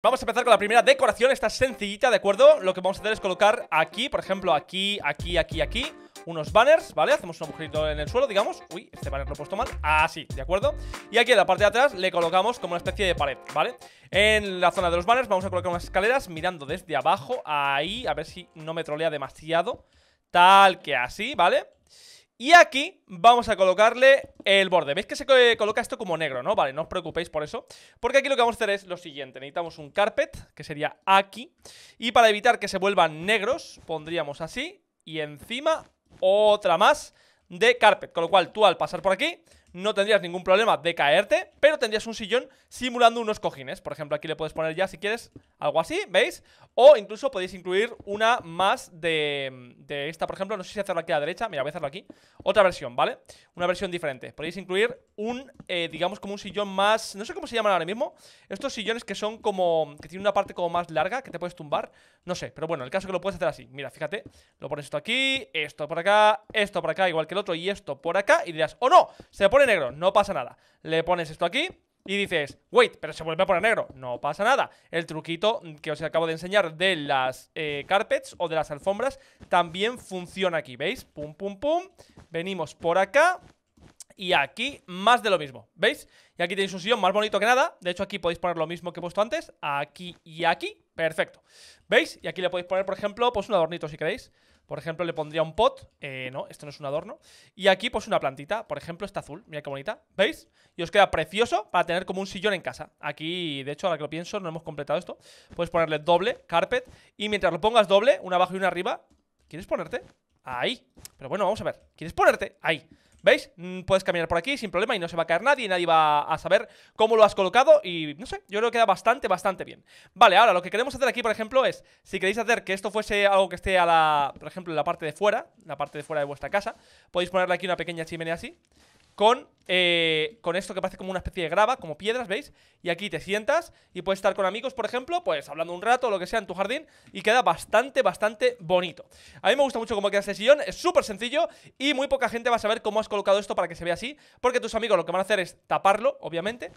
Vamos a empezar con la primera decoración, esta sencillita, ¿de acuerdo? Lo que vamos a hacer es colocar aquí, por ejemplo, aquí, aquí, aquí, aquí Unos banners, ¿vale? Hacemos un agujerito en el suelo, digamos Uy, este banner lo he puesto mal Así, ¿de acuerdo? Y aquí en la parte de atrás le colocamos como una especie de pared, ¿vale? En la zona de los banners vamos a colocar unas escaleras mirando desde abajo Ahí, a ver si no me trolea demasiado Tal que así, ¿vale? Y aquí vamos a colocarle el borde. ¿Veis que se coloca esto como negro, no? Vale, no os preocupéis por eso. Porque aquí lo que vamos a hacer es lo siguiente. Necesitamos un carpet, que sería aquí. Y para evitar que se vuelvan negros Pondríamos así. Y encima otra más de carpet. Con lo cual tú al pasar por aquí no tendrías ningún problema de caerte, pero tendrías un sillón simulando unos cojines. Por ejemplo, aquí le puedes poner ya, si quieres, algo así, ¿veis? O incluso podéis incluir una más de, de esta, por ejemplo, no sé si hacerlo aquí a la derecha, mira, voy a hacerlo aquí. Otra versión, ¿vale? Una versión diferente. Podéis incluir un, eh, digamos, como un sillón más, no sé cómo se llaman ahora mismo. Estos sillones que son como, que tienen una parte como más larga, que te puedes tumbar. No sé, pero bueno, el caso es que lo puedes hacer así. Mira, fíjate, lo pones esto aquí, esto por acá, esto por acá, igual que el otro, y esto por acá, y dirás, ¡oh no! Se pone negro, no pasa nada. Le pones esto aquí y dices, wait, pero se vuelve a poner negro. No pasa nada. El truquito que os acabo de enseñar de las eh, carpets o de las alfombras también funciona aquí, ¿veis? Pum, pum, pum. Venimos por acá y aquí más de lo mismo, ¿veis? Y aquí tenéis un sillón más bonito que nada De hecho aquí podéis poner lo mismo que he puesto antes Aquí y aquí, perfecto ¿Veis? Y aquí le podéis poner, por ejemplo, pues un adornito si queréis por ejemplo, le pondría un pot. Eh, no, esto no es un adorno. Y aquí, pues una plantita. Por ejemplo, esta azul. Mira qué bonita. ¿Veis? Y os queda precioso para tener como un sillón en casa. Aquí, de hecho, ahora que lo pienso, no hemos completado esto. Puedes ponerle doble, carpet. Y mientras lo pongas doble, una abajo y una arriba, ¿quieres ponerte? Ahí. Pero bueno, vamos a ver. ¿Quieres ponerte? Ahí. ¿Veis? Mm, puedes caminar por aquí sin problema y no se va a caer nadie, nadie va a saber cómo lo has colocado y no sé, yo creo que queda bastante, bastante bien. Vale, ahora lo que queremos hacer aquí, por ejemplo, es, si queréis hacer que esto fuese algo que esté a la, por ejemplo, en la parte de fuera, la parte de fuera de vuestra casa, podéis ponerle aquí una pequeña chimenea así con, eh, con esto que parece como una especie de grava, como piedras, ¿veis? Y aquí te sientas y puedes estar con amigos, por ejemplo, pues hablando un rato o lo que sea en tu jardín y queda bastante, bastante bonito. A mí me gusta mucho cómo queda este sillón, es súper sencillo y muy poca gente va a saber cómo has colocado esto para que se vea así, porque tus amigos lo que van a hacer es taparlo, obviamente,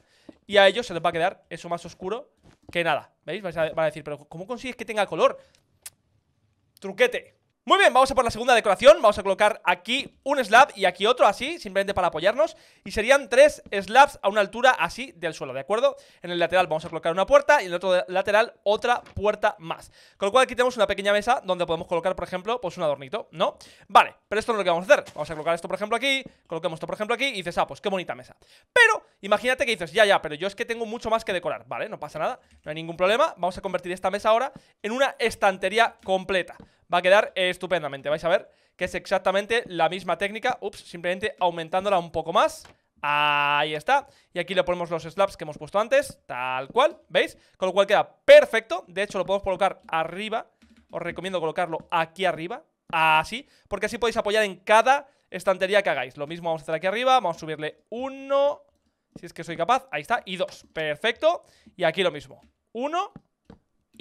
y a ellos se les va a quedar eso más oscuro que nada, ¿veis? Van a decir, pero ¿cómo consigues que tenga color? Truquete muy bien, vamos a por la segunda decoración. Vamos a colocar aquí un slab y aquí otro así Simplemente para apoyarnos. Y serían tres slabs a una altura así del suelo, ¿de acuerdo? En el lateral vamos a colocar una puerta Y en el otro lateral otra puerta más. Con lo cual aquí tenemos una pequeña mesa Donde podemos colocar, por ejemplo, pues un adornito, ¿no? Vale, pero esto no es lo que vamos a hacer. Vamos a colocar esto, por ejemplo, aquí. Colocamos esto, por ejemplo, aquí. Y dices, ah, pues qué bonita mesa Pero, imagínate que dices, ya, ya, pero yo es que tengo mucho más que decorar Vale, no pasa nada, no hay ningún problema. Vamos a convertir esta mesa ahora en una estantería completa va a quedar estupendamente. Vais a ver que es exactamente la misma técnica, ups, simplemente aumentándola un poco más. Ahí está. Y aquí le ponemos los slabs que hemos puesto antes, tal cual, ¿veis? Con lo cual queda perfecto. De hecho, lo podemos colocar arriba. Os recomiendo colocarlo aquí arriba, así, porque así podéis apoyar en cada estantería que hagáis. Lo mismo vamos a hacer aquí arriba, vamos a subirle uno, si es que soy capaz, ahí está, y dos, perfecto. Y aquí lo mismo, uno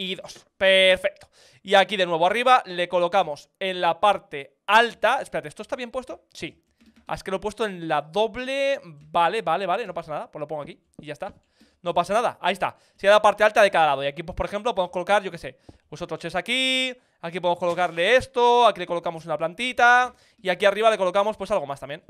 y. Perfecto. Y aquí de nuevo arriba le colocamos en la parte alta. Espérate, ¿esto está bien puesto? Sí. Es que lo he puesto en la doble. Vale, vale, vale, no pasa nada. Pues lo pongo aquí y ya está. No pasa nada, ahí está Sería la parte alta de cada lado Y aquí, pues, por ejemplo, podemos colocar, yo qué sé Pues otro chest aquí Aquí podemos colocarle esto Aquí le colocamos una plantita Y aquí arriba le colocamos, pues, algo más también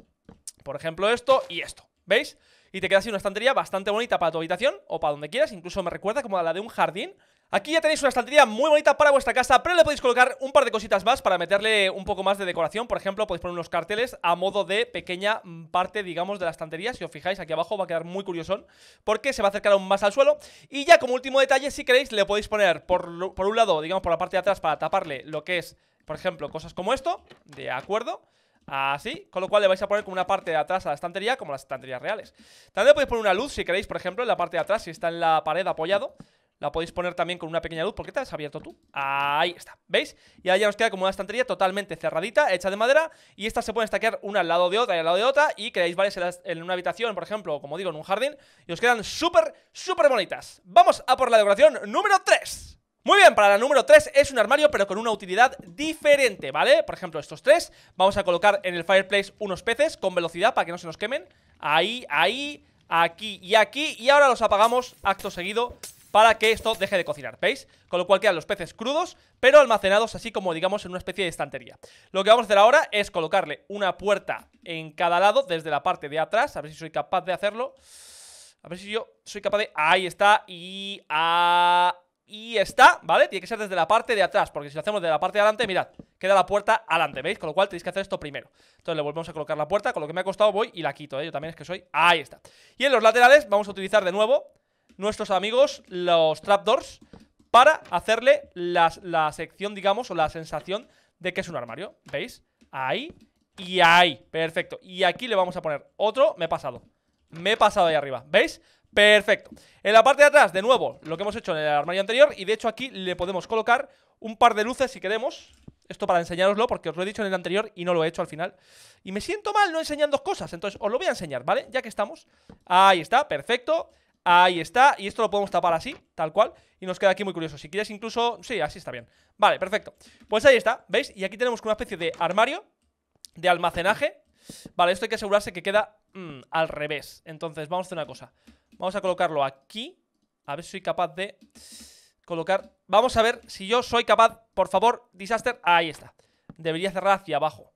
Por ejemplo, esto y esto ¿Veis? Y te queda así una estantería bastante bonita para tu habitación O para donde quieras Incluso me recuerda como a la de un jardín. Aquí ya tenéis una estantería muy bonita para vuestra casa Pero le podéis colocar un par de cositas más para meterle un poco más de decoración. Por ejemplo, podéis poner unos carteles a modo de pequeña parte, digamos, de la estantería. Si os fijáis, aquí abajo va a quedar muy curiosón Porque se va a acercar aún más al suelo. Y ya como último detalle, si queréis, le podéis poner por, por un lado, digamos, por la parte de atrás Para taparle lo que es, por ejemplo, cosas como esto De acuerdo Así, con lo cual le vais a poner como una parte de atrás a la estantería Como las estanterías reales También podéis poner una luz si queréis, por ejemplo, en la parte de atrás Si está en la pared apoyado la podéis poner también con una pequeña luz. ¿Por qué te has abierto tú? Ahí está, ¿veis? Y ahí ya nos queda como una estantería totalmente cerradita, hecha de madera. Y estas se pueden estaquear una al lado de otra y al lado de otra. Y creáis varias en una habitación, por ejemplo, como digo, en un jardín. Y os quedan súper, súper bonitas. Vamos a por la decoración número 3. Muy bien, para la número 3 es un armario pero con una utilidad diferente, ¿vale? Por ejemplo, estos tres, vamos a colocar en el fireplace unos peces con velocidad para que no se nos quemen Ahí, ahí, aquí y aquí Y ahora los apagamos acto seguido para que esto deje de cocinar, ¿veis? Con lo cual quedan los peces crudos, pero almacenados así como digamos en una especie de estantería Lo que vamos a hacer ahora es colocarle una puerta en cada lado desde la parte de atrás, a ver si soy capaz de hacerlo A ver si yo soy capaz de... Ahí está, y... Ahí está, ¿vale? Tiene que ser desde la parte de atrás, porque si lo hacemos desde la parte de adelante, mirad, queda la puerta adelante, ¿veis? Con lo cual tenéis que hacer esto primero Entonces le volvemos a colocar la puerta, con lo que me ha costado voy y la quito, ¿eh? Yo también es que soy... Ahí está Y en los laterales vamos a utilizar de nuevo nuestros amigos los trapdoors para hacerle la sección, digamos, o la sensación de que es un armario. ¿Veis? Ahí y ahí. Perfecto. Y aquí le vamos a poner otro. Me he pasado. Me he pasado ahí arriba. ¿Veis? Perfecto. En la parte de atrás, de nuevo, lo que hemos hecho en el armario anterior. Y de hecho aquí le podemos colocar un par de luces si queremos. Esto para enseñaroslo porque os lo he dicho en el anterior y no lo he hecho al final. Y me siento mal no enseñando cosas. Entonces os lo voy a enseñar, ¿vale? Ya que estamos. Ahí está, perfecto. Ahí está, y esto lo podemos tapar así, tal cual Y nos queda aquí muy curioso, si quieres incluso... Sí, así está bien Vale, perfecto Pues ahí está, ¿veis? Y aquí tenemos una especie de armario De almacenaje Vale, esto hay que asegurarse que queda mm, al revés Entonces, vamos a hacer una cosa Vamos a colocarlo aquí. A ver si soy capaz de colocar. Vamos a ver si yo soy capaz. Por favor, Disaster, ahí está. Debería cerrar hacia abajo.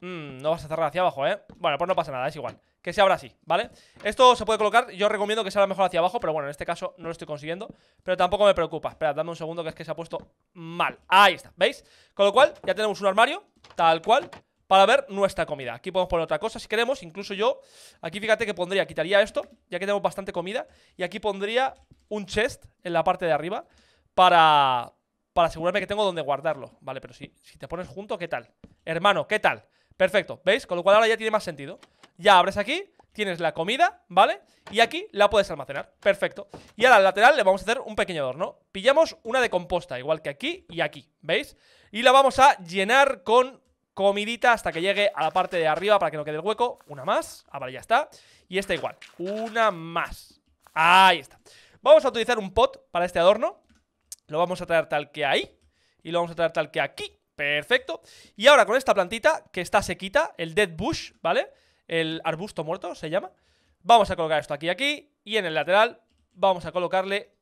Mm, No vas a cerrar hacia abajo, ¿eh? Bueno, pues no pasa nada, es igual. Que se abra así, ¿vale? Esto se puede colocar, yo recomiendo que se abra mejor hacia abajo Pero bueno, en este caso no lo estoy consiguiendo. Pero tampoco me preocupa, espera, dame un segundo que es que se ha puesto mal. Ahí está, ¿veis? Con lo cual, ya tenemos un armario, tal cual Para ver nuestra comida Aquí podemos poner otra cosa si queremos, incluso yo Aquí fíjate que pondría, quitaría esto Ya que tenemos bastante comida Y aquí pondría un chest en la parte de arriba Para, para asegurarme que tengo donde guardarlo Vale, pero si, si te pones junto, ¿qué tal? Hermano, ¿qué tal? Perfecto, ¿veis? Con lo cual ahora ya tiene más sentido Ya abres aquí, tienes la comida, ¿vale? Y aquí la puedes almacenar, perfecto Y ahora al lateral le vamos a hacer un pequeño adorno Pillamos una de composta, igual que aquí y aquí, ¿veis? Y la vamos a llenar con comidita hasta que llegue a la parte de arriba para que no quede el hueco Una más, ah, vale, ya está Y esta igual, una más Ahí está Vamos a utilizar un pot para este adorno Lo vamos a traer tal que ahí Y lo vamos a traer tal que aquí Perfecto. Y ahora con esta plantita, que está sequita, el Dead Bush, ¿vale? El arbusto muerto se llama. Vamos a colocar esto aquí y aquí. Y en el lateral vamos a colocarle...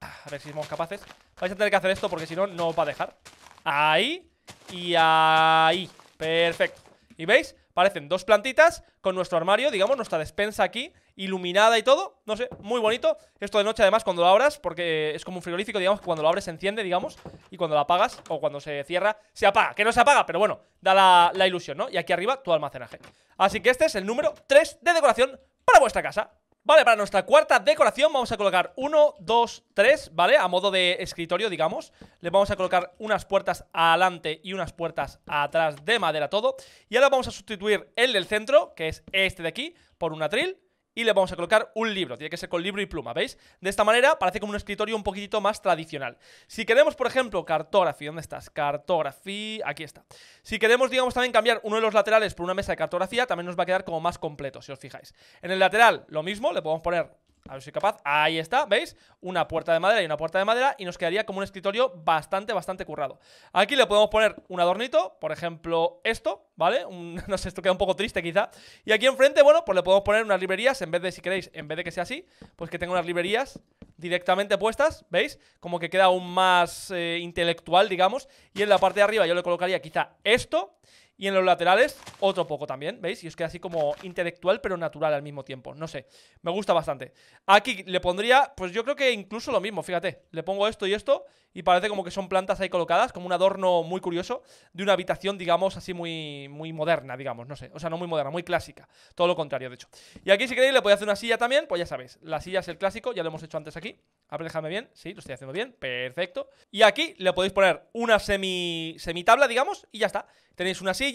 A ver si somos capaces. Vais a tener que hacer esto porque si no, no va a dejar. Ahí y ahí. Perfecto. ¿Y veis? Parecen dos plantitas con nuestro armario, digamos, nuestra despensa aquí iluminada y todo, no sé, muy bonito Esto de noche además cuando lo abras, porque es como un frigorífico, digamos, que cuando lo abres se enciende, digamos Y cuando lo apagas, o cuando se cierra, se apaga, que no se apaga, pero bueno, da la, la ilusión, ¿no? Y aquí arriba tu almacenaje Así que este es el número 3 de decoración para vuestra casa Vale, para nuestra cuarta decoración vamos a colocar 1, 2, 3, ¿vale? A modo de escritorio, digamos. Le vamos a colocar unas puertas adelante y unas puertas atrás de madera todo. Y ahora vamos a sustituir el del centro, que es este de aquí, por un atril y le vamos a colocar un libro, tiene que ser con libro y pluma, ¿veis? De esta manera parece como un escritorio un poquitito más tradicional. Si queremos, por ejemplo, cartografía, ¿dónde estás? Cartografía, aquí está. Si queremos, digamos, también cambiar uno de los laterales por una mesa de cartografía, también nos va a quedar como más completo, si os fijáis. En el lateral, lo mismo, le podemos poner a ver si soy capaz. Ahí está, ¿veis? Una puerta de madera y una puerta de madera y nos quedaría como un escritorio bastante, bastante currado. Aquí le podemos poner un adornito, por ejemplo, esto, ¿vale? no sé, esto queda un poco triste quizá. Y aquí enfrente, bueno, pues le podemos poner unas librerías, en vez de, si queréis, en vez de que sea así, pues que tenga unas librerías directamente puestas, ¿veis? Como que queda aún más eh, intelectual, digamos. Y en la parte de arriba yo le colocaría quizá esto y en los laterales, otro poco también, ¿veis? Y os queda así como intelectual, pero natural al mismo tiempo. No sé, me gusta bastante. Aquí le pondría, pues yo creo que incluso lo mismo, fíjate. Le pongo esto y esto y parece como que son plantas ahí colocadas, como un adorno muy curioso de una habitación, digamos, así muy, muy moderna, digamos, no sé. O sea, no muy moderna, muy clásica. Todo lo contrario, de hecho. Y aquí, si queréis, le podéis hacer una silla también, pues ya sabéis. La silla es el clásico, ya lo hemos hecho antes aquí. A ver, déjame bien. Sí, lo estoy haciendo bien. Perfecto. Y aquí le podéis poner una semi, semi-tabla, digamos, y ya está. Tenéis una silla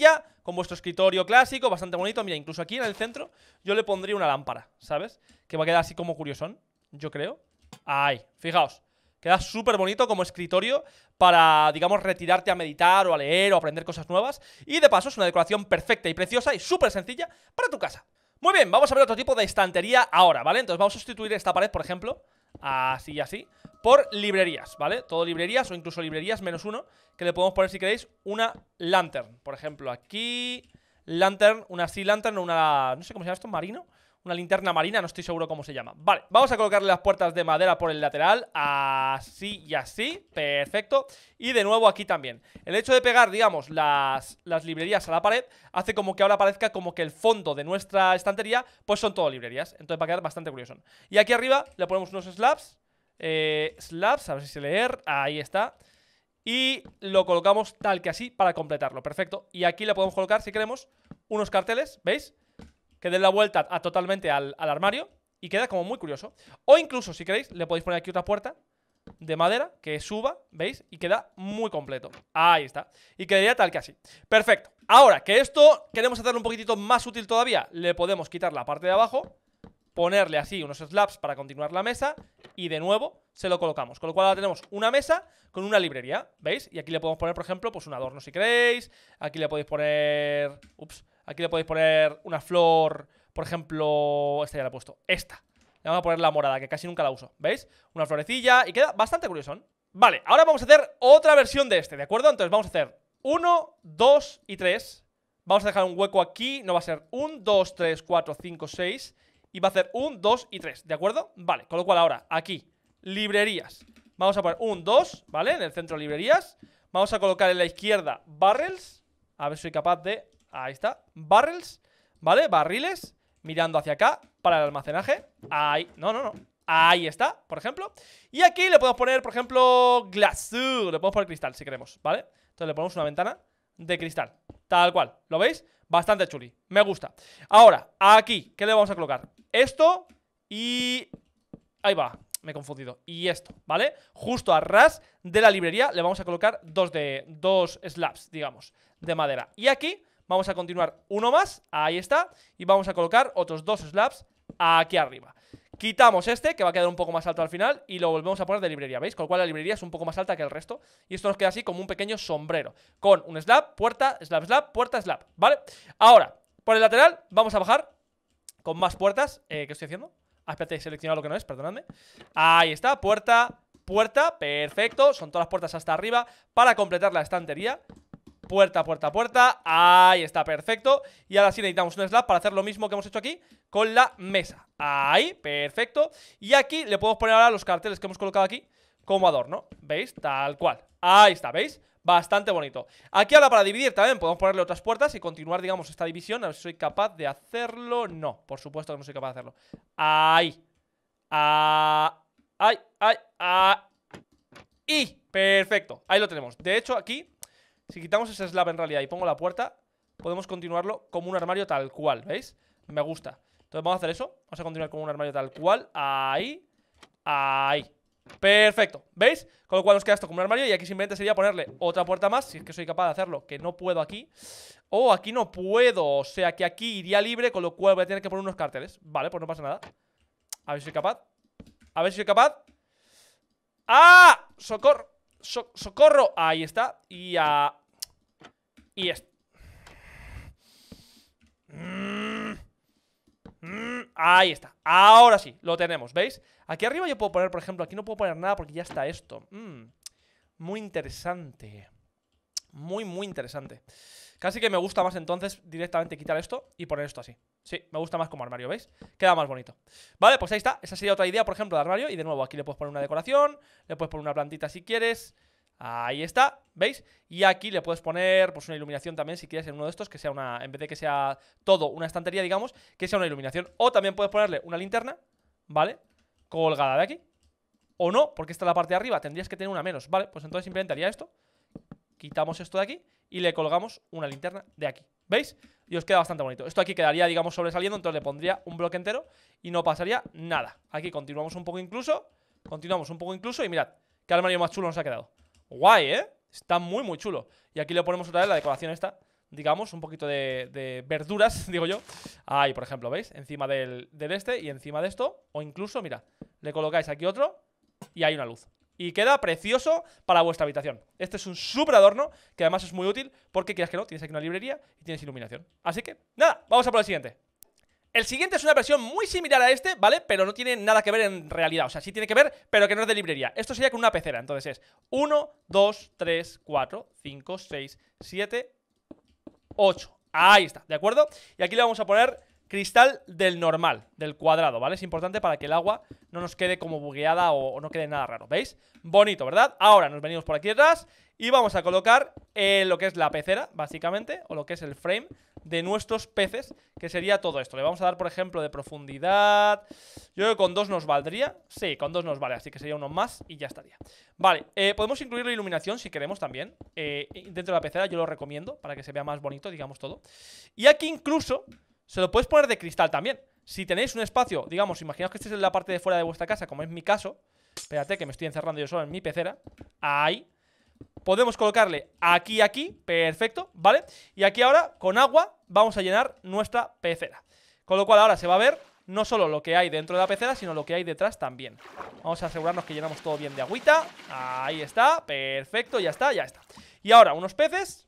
con vuestro escritorio clásico, bastante bonito. Mira, incluso aquí en el centro yo le pondría una lámpara, ¿sabes? Que va a quedar así como curiosón, yo creo. Ahí, fijaos. Queda súper bonito como escritorio para, digamos, retirarte a meditar o a leer o aprender cosas nuevas. Y de paso es una decoración perfecta y preciosa y súper sencilla para tu casa. Muy bien, vamos a ver otro tipo de estantería ahora, ¿vale? Entonces vamos a sustituir esta pared, por ejemplo, así y así, por librerías, ¿vale? Todo librerías o incluso librerías menos uno, que le podemos poner, si queréis, una lantern. Por ejemplo, aquí, lantern, una sea lantern o una, no sé cómo se llama esto, marino. Una linterna marina, no estoy seguro cómo se llama. Vale, vamos a colocarle las puertas de madera por el lateral Así y así, perfecto. Y de nuevo aquí también. El hecho de pegar, digamos, las, las librerías a la pared Hace como que ahora parezca como que el fondo de nuestra estantería Pues son todo librerías, entonces va a quedar bastante curioso. Y aquí arriba le ponemos unos slabs eh, Slabs, a ver si se leer, ahí está. Y lo colocamos tal que así para completarlo, perfecto. Y aquí le podemos colocar, si queremos, unos carteles, ¿veis? Que den la vuelta a, totalmente al, armario y queda como muy curioso. O incluso, si queréis, le podéis poner aquí otra puerta de madera que suba, ¿veis? Y queda muy completo. Ahí está. Y quedaría tal que así. Perfecto. Ahora, que esto queremos hacerlo un poquitito más útil todavía, le podemos quitar la parte de abajo, ponerle así unos slabs para continuar la mesa y de nuevo se lo colocamos. Con lo cual ahora tenemos una mesa con una librería, ¿veis? Y aquí le podemos poner, por ejemplo, pues un adorno si queréis. Aquí le podéis poner... Ups. Aquí le podéis poner una flor, por ejemplo, esta ya la he puesto, esta. Le vamos a poner la morada, que casi nunca la uso, ¿veis? Una florecilla y queda bastante curioso. Vale, ahora vamos a hacer otra versión de este, ¿de acuerdo? Entonces vamos a hacer 1, 2 y 3. Vamos a dejar un hueco aquí, no va a ser 1, 2, 3, 4, 5, 6. Y va a ser 1, 2 y 3, ¿de acuerdo? Vale, con lo cual ahora, aquí, librerías. Vamos a poner 1, 2, ¿vale? En el centro librerías. Vamos a colocar en la izquierda barrels. A ver si soy capaz de Ahí está. Barrels, ¿vale? Barriles. Mirando hacia acá para el almacenaje. Ahí. No, no, no. Ahí está, por ejemplo. Y aquí le podemos poner, por ejemplo, glassur. Le podemos poner cristal si queremos, ¿vale? Entonces le ponemos una ventana de cristal. Tal cual. ¿Lo veis? Bastante chuli. Me gusta. Ahora, aquí, ¿qué le vamos a colocar? Esto y... Ahí va me he confundido. Y esto, ¿vale? Justo a ras de la librería le vamos a colocar dos, de, dos slabs, digamos, de madera. Y aquí Vamos a continuar uno más, ahí está Y vamos a colocar otros dos slabs aquí arriba Quitamos este, que va a quedar un poco más alto al final Y lo volvemos a poner de librería, ¿veis? Con lo cual la librería es un poco más alta que el resto Y esto nos queda así como un pequeño sombrero Con un slab, puerta, slab, slab, puerta, slab ¿Vale? Ahora, por el lateral vamos a bajar Con más puertas eh, ¿Qué estoy haciendo? Ah, espérate, he seleccionado lo que no es, perdonadme Ahí está, puerta, puerta, perfecto Son todas las puertas hasta arriba Para completar la estantería Puerta, puerta, puerta. Ahí está, perfecto. Y ahora sí necesitamos un slab para hacer lo mismo que hemos hecho aquí Con la mesa. Ahí, perfecto. Y aquí le podemos poner ahora los carteles que hemos colocado aquí Como adorno, ¿veis? Tal cual. Ahí está, ¿veis? Bastante bonito. Aquí ahora para dividir también podemos ponerle otras puertas Y continuar, digamos, esta división. A ver si soy capaz de hacerlo. No, por supuesto que no soy capaz de hacerlo. Ahí. Ah, Ahí, ahí, ahí Y, perfecto, ahí lo tenemos. De hecho, aquí si quitamos ese slab en realidad y pongo la puerta Podemos continuarlo como un armario tal cual, ¿veis? Me gusta. Entonces vamos a hacer eso. Vamos a continuar como un armario tal cual. Ahí. Ahí. Perfecto, ¿veis? Con lo cual nos queda esto como un armario Y aquí simplemente sería ponerle otra puerta más Si es que soy capaz de hacerlo, que no puedo aquí. Oh, aquí no puedo. O sea que aquí iría libre Con lo cual voy a tener que poner unos carteles Vale, pues no pasa nada. A ver si soy capaz. A ver si soy capaz. ¡Ah! ¡Socorro! ¡Socorro! Ahí está. Y a... Y mm, ahí está. Ahora sí, lo tenemos, ¿veis? Aquí arriba yo puedo poner, por ejemplo, aquí no puedo poner nada porque ya está esto. Mm, muy interesante. Muy, muy interesante. Casi que me gusta más entonces directamente quitar esto y poner esto así. Sí, me gusta más como armario, ¿veis? Queda más bonito. Vale, pues ahí está. Esa sería otra idea, por ejemplo, de armario. Y de nuevo, aquí le puedes poner una decoración, le puedes poner una plantita si quieres. Ahí está, ¿veis? Y aquí le puedes poner pues una iluminación también si quieres en uno de estos que sea una, en vez de que sea todo una estantería, digamos, que sea una iluminación. O también puedes ponerle una linterna, ¿vale? Colgada de aquí. O no, porque esta es la parte de arriba, tendrías que tener una menos, ¿vale? Pues entonces simplemente haría esto, quitamos esto de aquí y le colgamos una linterna de aquí, ¿veis? Y os queda bastante bonito. Esto aquí quedaría, digamos, sobresaliendo, entonces le pondría un bloque entero y no pasaría nada. Aquí continuamos un poco incluso, continuamos un poco incluso y mirad, qué armario más chulo nos ha quedado. Guay, ¿eh? Está muy, muy chulo. Y aquí le ponemos otra vez la decoración esta, digamos, un poquito de, verduras, digo yo. Ahí, por ejemplo, ¿veis? Encima del, este y encima de esto. O incluso, mira, le colocáis aquí otro y hay una luz. Y queda precioso para vuestra habitación. Este es un súper adorno que además es muy útil porque, quieras que no, tienes aquí una librería y tienes iluminación. Así que, nada, vamos a por el siguiente. El siguiente es una versión muy similar a este, ¿vale? Pero no tiene nada que ver en realidad. O sea, sí tiene que ver, pero que no es de librería. Esto sería con una pecera. Entonces es 1, 2, 3, 4, 5, 6, 7, 8. Ahí está, ¿de acuerdo? Y aquí le vamos a poner cristal del normal, del cuadrado, ¿vale? Es importante para que el agua no nos quede como bugueada o, no quede nada raro, ¿veis? Bonito, ¿verdad? Ahora nos venimos por aquí detrás y vamos a colocar eh, lo que es la pecera, básicamente, o lo que es el frame de nuestros peces, que sería todo esto. Le vamos a dar, por ejemplo, de profundidad. Yo creo que con dos nos valdría. Sí, con dos nos vale, así que sería uno más y ya estaría. Vale, eh, podemos incluir la iluminación si queremos también. Eh, dentro de la pecera yo lo recomiendo para que se vea más bonito, digamos todo. Y aquí incluso se lo puedes poner de cristal también. Si tenéis un espacio, digamos, imaginaos que estés en la parte de fuera de vuestra casa, como es mi caso. Espérate que me estoy encerrando yo solo en mi pecera. Ahí. Podemos colocarle aquí, aquí, perfecto, ¿vale? Y aquí ahora, con agua, vamos a llenar nuestra pecera. Con lo cual ahora se va a ver no solo lo que hay dentro de la pecera, sino lo que hay detrás también. Vamos a asegurarnos que llenamos todo bien de agüita. Ahí está, perfecto, ya está, ya está. Y ahora unos peces,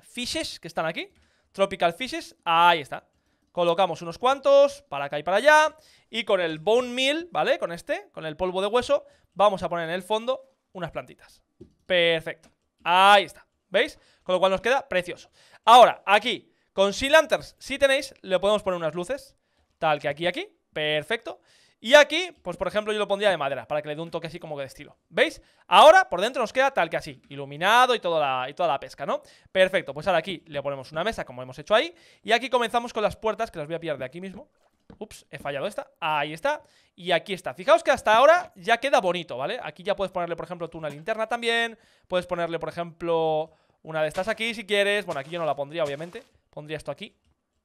fishes, que están aquí. Tropical Fishes, ahí está. Colocamos unos cuantos, para acá y para allá Y con el Bone Meal, ¿vale? Con este, con el polvo de hueso Vamos a poner en el fondo unas plantitas. Perfecto, ahí está. ¿Veis? Con lo cual nos queda precioso. Ahora, aquí, con Sea Lanterns Si tenéis, le podemos poner unas luces. Tal que aquí, aquí, perfecto y aquí, pues por ejemplo yo lo pondría de madera Para que le dé un toque así como que de estilo. ¿Veis? Ahora por dentro nos queda tal que así Iluminado y toda, la, y toda la pesca, ¿no? Perfecto, pues ahora aquí le ponemos una mesa Como hemos hecho ahí Y aquí comenzamos con las puertas Que las voy a pillar de aquí mismo. Ups, he fallado esta, ahí está Y aquí está, fijaos que hasta ahora ya queda bonito, ¿vale? Aquí ya puedes ponerle, por ejemplo, tú una linterna también Puedes ponerle, por ejemplo, una de estas aquí si quieres. Bueno, aquí yo no la pondría, obviamente. Pondría esto aquí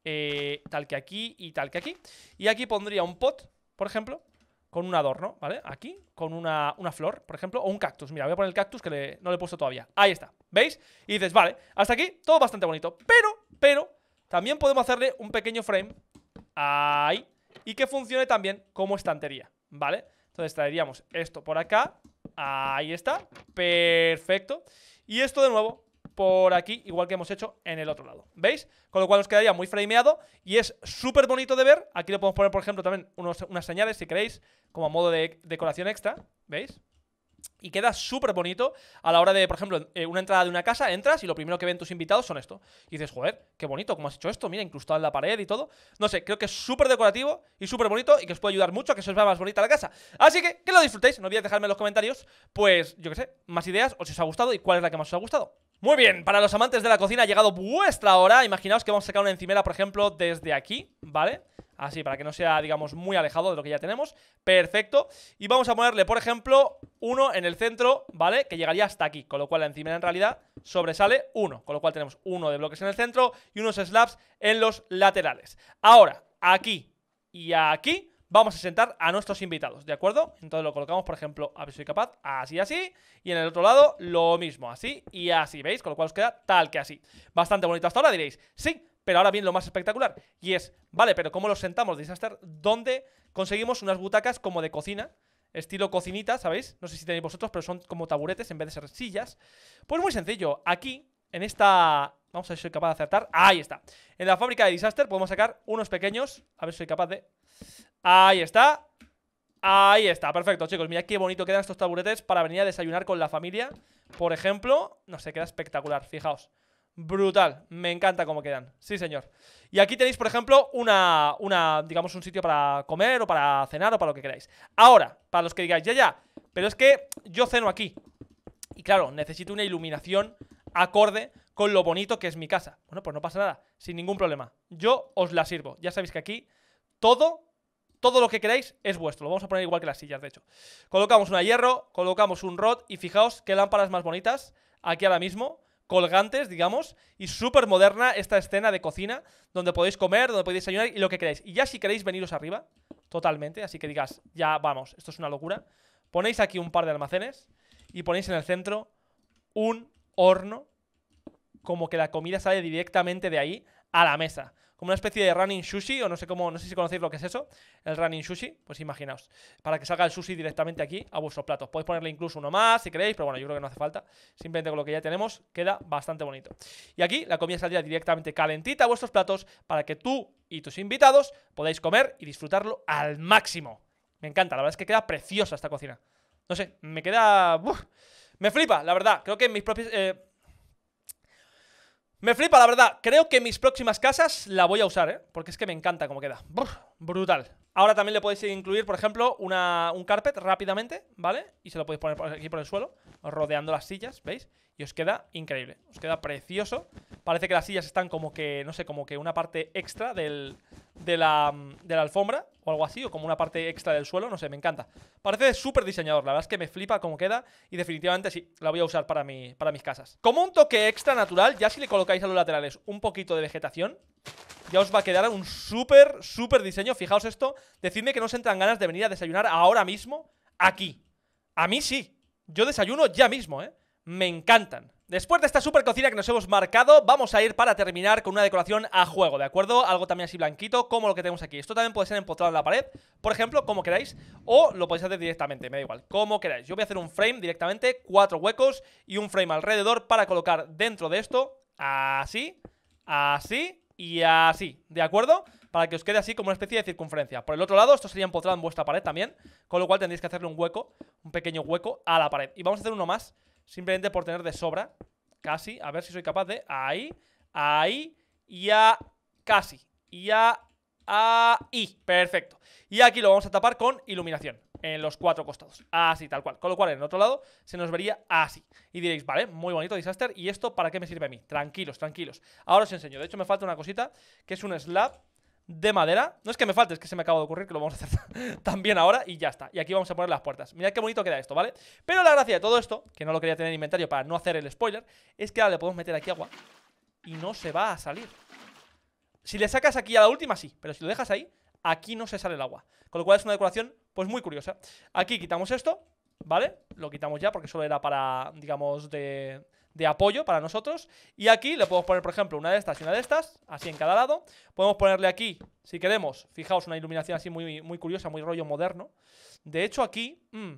eh, Tal que aquí y tal que aquí. Y aquí pondría un pot por ejemplo, con un adorno, ¿vale? Aquí, con una, flor, por ejemplo, o un cactus. Mira, voy a poner el cactus que no le he puesto todavía. Ahí está, ¿veis? Y dices, vale, hasta aquí todo bastante bonito. Pero, pero, también podemos hacerle un pequeño frame ahí y que funcione también como estantería, ¿vale? Entonces traeríamos esto por acá, ahí está, perfecto. Y esto de nuevo por aquí, igual que hemos hecho en el otro lado. ¿Veis? Con lo cual nos quedaría muy frameado y es súper bonito de ver. Aquí le podemos poner, por ejemplo, también unas señales, si queréis, como modo de decoración extra. ¿Veis? Y queda súper bonito a la hora de, por ejemplo, eh, una entrada de una casa, entras y lo primero que ven tus invitados son esto. Y dices, joder, qué bonito, cómo has hecho esto, mira, incrustado en la pared y todo. No sé, creo que es súper decorativo y súper bonito y que os puede ayudar mucho a que se os vea más bonita la casa. Así que, que lo disfrutéis, no olvidéis dejarme en los comentarios, pues, yo qué sé, más ideas, o si os ha gustado y cuál es la que más os ha gustado. Muy bien, para los amantes de la cocina ha llegado vuestra hora Imaginaos que vamos a sacar una encimera, por ejemplo, desde aquí, ¿vale? Así, para que no sea, digamos, muy alejado de lo que ya tenemos Perfecto Y vamos a ponerle, por ejemplo, uno en el centro, ¿vale? Que llegaría hasta aquí Con lo cual la encimera en realidad sobresale uno Con lo cual tenemos uno de bloques en el centro Y unos slabs en los laterales Ahora, aquí y aquí vamos a sentar a nuestros invitados, ¿de acuerdo? Entonces lo colocamos, por ejemplo, a ver si soy capaz, así, así, y en el otro lado lo mismo, así y así, ¿veis? Con lo cual os queda tal que así. Bastante bonito hasta ahora, diréis, sí, pero ahora viene lo más espectacular, y es, vale, pero ¿cómo los sentamos, Disaster? ¿Dónde conseguimos unas butacas como de cocina? Estilo cocinita, ¿sabéis? No sé si tenéis vosotros, pero son como taburetes en vez de ser sillas. Pues muy sencillo, aquí, en esta... Vamos a ver si soy capaz de acertar. Ahí está. En la fábrica de Disaster podemos sacar unos pequeños... A ver si soy capaz de... Ahí está. Ahí está, perfecto, chicos. Mira qué bonito quedan estos taburetes para venir a desayunar con la familia. Por ejemplo, no sé, queda espectacular, fijaos. Brutal, me encanta cómo quedan. Sí, señor. Y aquí tenéis, por ejemplo, una, una, digamos, un sitio para comer o para cenar o para lo que queráis. Ahora, para los que digáis, ya, ya Pero es que yo ceno aquí Y claro, necesito una iluminación acorde con lo bonito que es mi casa. Bueno, pues no pasa nada, sin ningún problema. Yo os la sirvo, ya sabéis que aquí todo, todo lo que queráis es vuestro. Lo vamos a poner igual que las sillas, de hecho. Colocamos una hierro, colocamos un rod y fijaos qué lámparas más bonitas aquí ahora mismo. Colgantes, digamos, y súper moderna esta escena de cocina donde podéis comer, donde podéis desayunar y lo que queráis. Y ya si queréis veniros arriba, totalmente, así que digas, ya vamos, esto es una locura. Ponéis aquí un par de almacenes y ponéis en el centro un horno como que la comida sale directamente de ahí a la mesa como una especie de running sushi, o no sé cómo, no sé si conocéis lo que es eso, el running sushi, pues imaginaos, para que salga el sushi directamente aquí a vuestros platos. Podéis ponerle incluso uno más si queréis, pero bueno, yo creo que no hace falta. Simplemente con lo que ya tenemos queda bastante bonito. Y aquí la comida saldría directamente calentita a vuestros platos para que tú y tus invitados podáis comer y disfrutarlo al máximo. Me encanta, la verdad es que queda preciosa esta cocina. No sé, me queda... me flipa, la verdad. Creo que mis propios... Eh, Me flipa, la verdad. Creo que mis próximas casas la voy a usar, ¿eh? Porque es que me encanta cómo queda. brutal. Ahora también le podéis incluir, por ejemplo, una, un carpet rápidamente, ¿vale? Y se lo podéis poner aquí por el suelo, rodeando las sillas, ¿veis? Y os queda increíble, os queda precioso Parece que las sillas están como que, no sé, como que una parte extra del, de, la, de la alfombra O algo así, o como una parte extra del suelo, no sé, me encanta Parece súper diseñador, la verdad es que me flipa cómo queda Y definitivamente sí, la voy a usar para, mi, para mis casas Como un toque extra natural, ya si le colocáis a los laterales un poquito de vegetación ya os va a quedar un súper, súper diseño Fijaos esto, decidme que no os entran ganas de venir a desayunar ahora mismo Aquí A mí sí, yo desayuno ya mismo, ¿eh? me encantan. Después de esta super cocina que nos hemos marcado, vamos a ir para terminar con una decoración a juego, ¿de acuerdo? Algo también así blanquito, como lo que tenemos aquí. Esto también puede ser empotrado en la pared, por ejemplo, como queráis, o lo podéis hacer directamente, me da igual, como queráis. Yo voy a hacer un frame directamente, cuatro huecos y un frame alrededor para colocar dentro de esto, así, así y así, ¿de acuerdo? Para que os quede así como una especie de circunferencia. Por el otro lado, esto sería empotrado en vuestra pared también, con lo cual tendréis que hacerle un hueco, un pequeño hueco a la pared. Y vamos a hacer uno más Simplemente por tener de sobra Casi, a ver si soy capaz de Ahí, ahí Y a casi Y a ahí, perfecto. Y aquí lo vamos a tapar con iluminación En los cuatro costados, así, tal cual. Con lo cual en el otro lado se nos vería así. Y diréis, vale, muy bonito Disaster ¿Y esto para qué me sirve a mí? Tranquilos, tranquilos. Ahora os enseño, de hecho me falta una cosita Que es un slab de madera. No es que me falte, es que se me acaba de ocurrir que lo vamos a hacer también ahora y ya está. Y aquí vamos a poner las puertas. Mirad qué bonito queda esto, ¿vale? Pero la gracia de todo esto, que no lo quería tener en inventario para no hacer el spoiler, es que ahora le podemos meter aquí agua y no se va a salir. Si le sacas aquí a la última, sí, pero si lo dejas ahí, aquí no se sale el agua. Con lo cual es una decoración, pues muy curiosa. Aquí quitamos esto, ¿vale? Lo quitamos ya porque solo era para, digamos, de de apoyo para nosotros. Y aquí le podemos poner, por ejemplo, una de estas y una de estas, así en cada lado. Podemos ponerle aquí, si queremos, fijaos, una iluminación así muy, muy curiosa, muy rollo moderno. De hecho aquí, mm,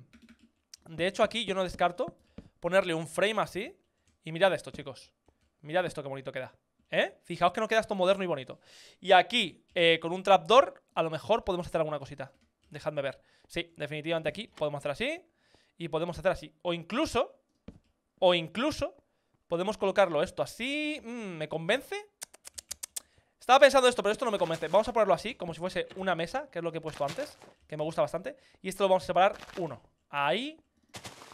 de hecho aquí yo no descarto ponerle un frame así. Y mirad esto, chicos. Mirad esto, qué bonito queda. ¿Eh? Fijaos que no queda esto moderno y bonito. Y aquí, eh, con un trapdoor, a lo mejor podemos hacer alguna cosita. Dejadme ver. Sí, definitivamente aquí podemos hacer así. Y podemos hacer así. O incluso, o incluso, Podemos colocarlo esto así mm, ¿Me convence? Estaba pensando esto, pero esto no me convence. Vamos a ponerlo así, como si fuese una mesa Que es lo que he puesto antes, que me gusta bastante. Y esto lo vamos a separar uno. Ahí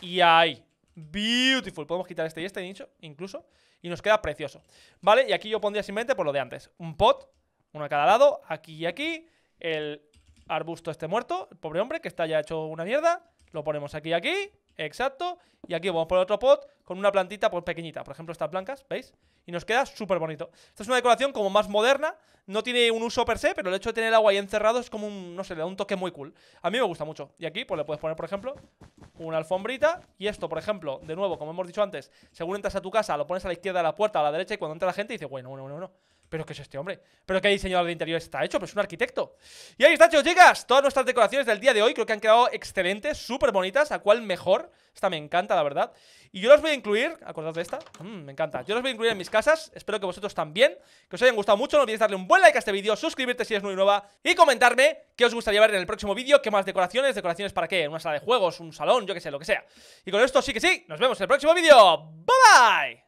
y ahí. Beautiful, podemos quitar este y este nicho Incluso, y nos queda precioso. Vale, y aquí yo pondría simplemente por lo de antes. Un pot, uno a cada lado, aquí y aquí. El arbusto este muerto El pobre hombre que está ya hecho una mierda. Lo ponemos aquí y aquí. Exacto. Y aquí vamos por otro pot con una plantita pues, pequeñita. Por ejemplo, estas blancas, ¿veis? Y nos queda súper bonito. Esta es una decoración como más moderna. No tiene un uso per se, pero el hecho de tener el agua ahí encerrado es como un, no sé, le da un toque muy cool. A mí me gusta mucho. Y aquí, pues le puedes poner, por ejemplo, una alfombrita. Y esto, por ejemplo, de nuevo, como hemos dicho antes, según entras a tu casa, lo pones a la izquierda de la puerta, a la derecha, y cuando entra la gente dice, bueno, bueno, bueno, bueno. ¿Pero qué es este hombre? ¿Pero qué diseñador de interior está hecho? Pues es un arquitecto Y ahí está, chicos, chicas Todas nuestras decoraciones del día de hoy Creo que han quedado excelentes, súper bonitas ¿A cuál mejor? Esta me encanta, la verdad Y yo las voy a incluir ¿Acordad de esta? Mm, me encanta Yo las voy a incluir en mis casas Espero que vosotros también Que os hayan gustado mucho No olvidéis darle un buen like a este vídeo Suscribirte si eres muy nueva Y comentarme qué os gustaría ver en el próximo vídeo ¿Qué más decoraciones? ¿Decoraciones para qué? ¿Una sala de juegos? ¿Un salón? Yo qué sé, lo que sea Y con esto sí que sí Nos vemos en el próximo vídeo Bye bye